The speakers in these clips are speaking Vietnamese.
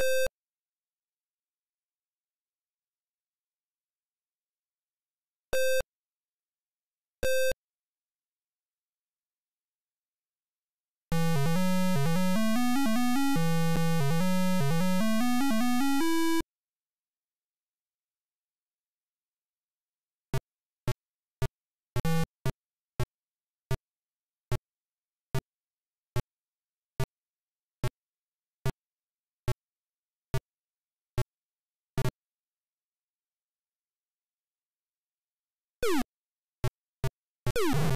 you you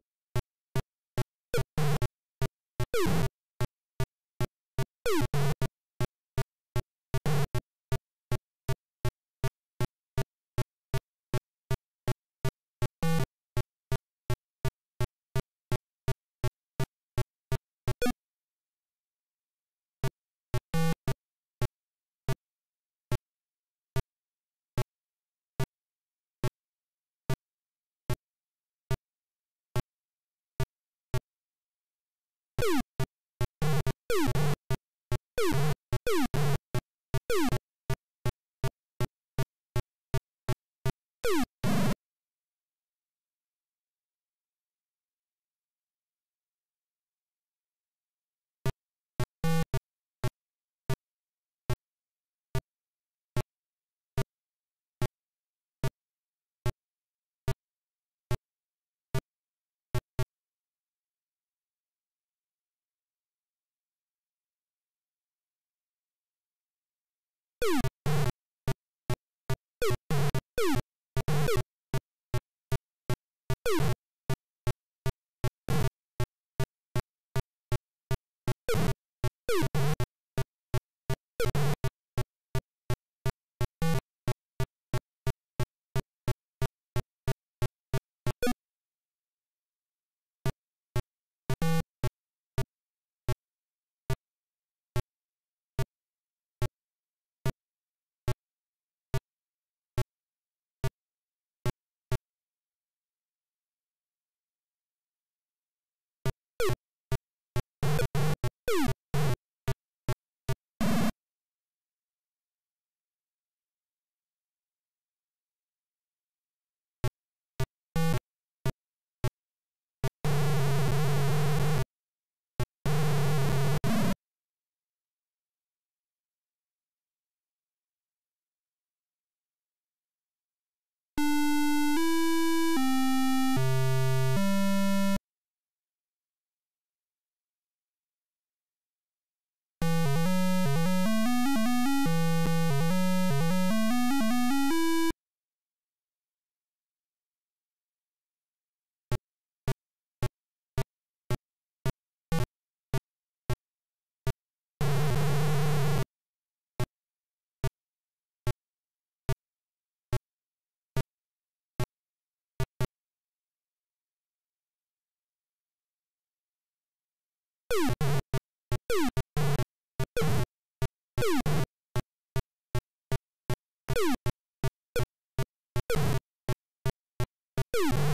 you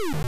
you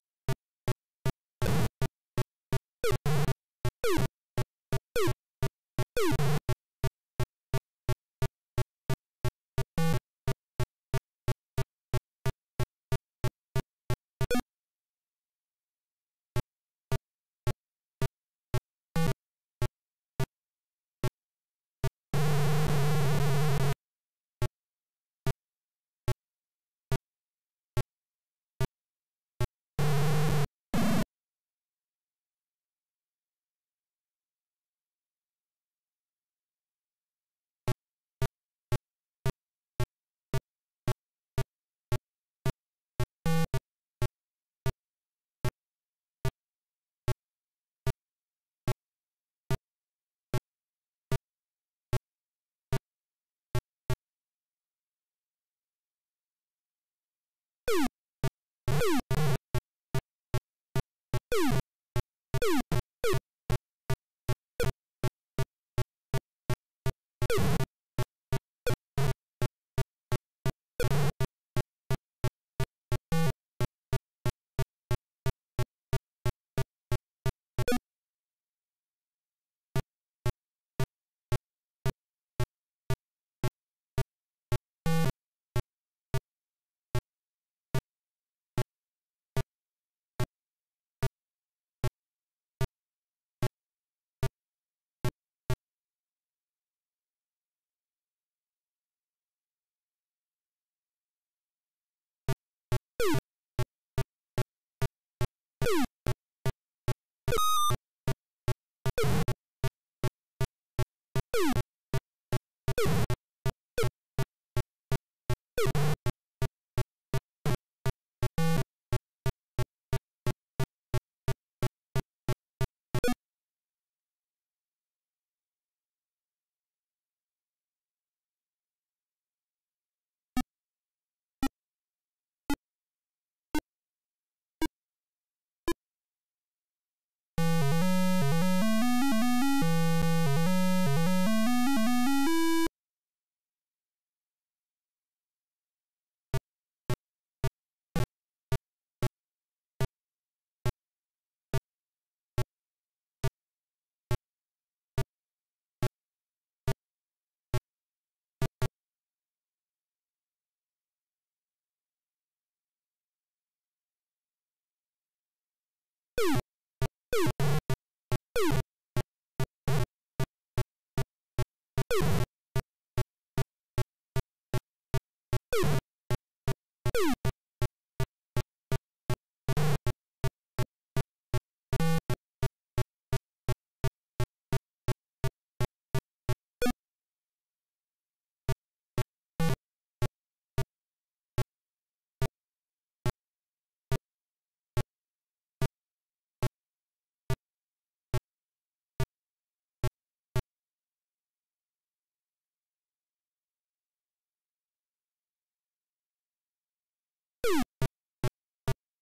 you you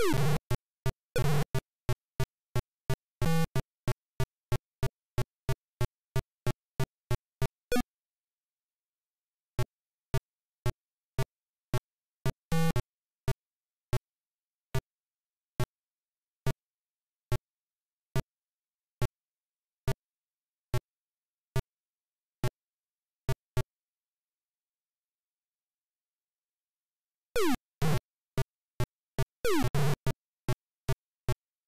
you.